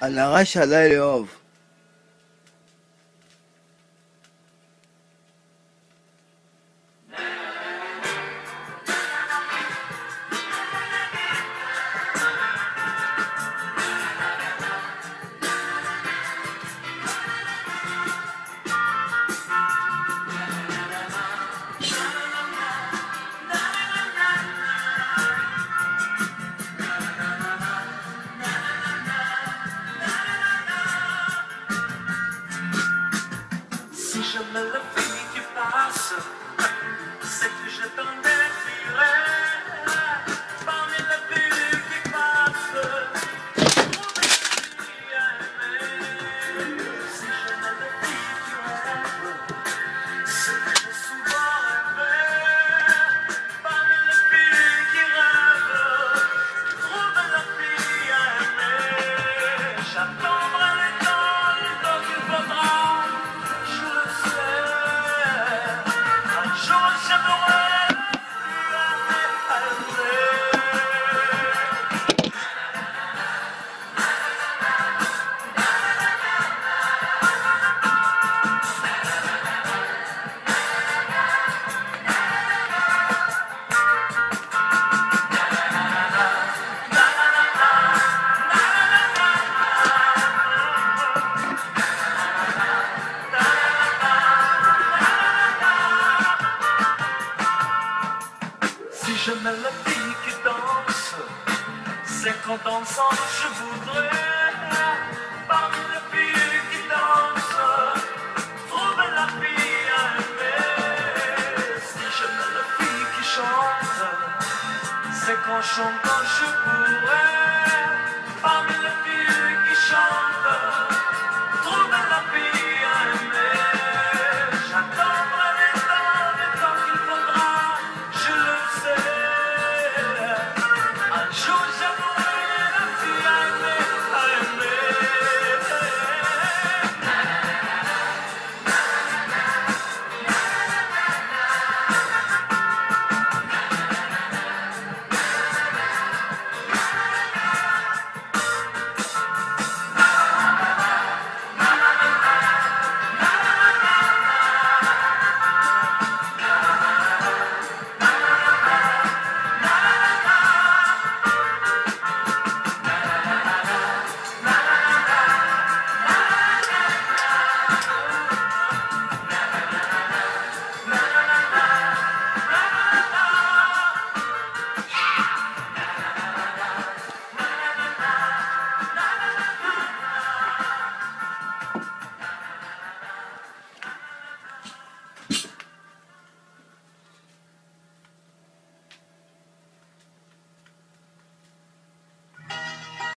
על הרע שעלי לאהוב. je me le fais, tu passes, c'est que je t'en je me la vie qui danse, c'est qu'en dansant je voudrais, parmi les filles qui dansent, trouver la vie à aimer. Si je me la fille qui chante, c'est qu'en chantant je pourrais, parmi les filles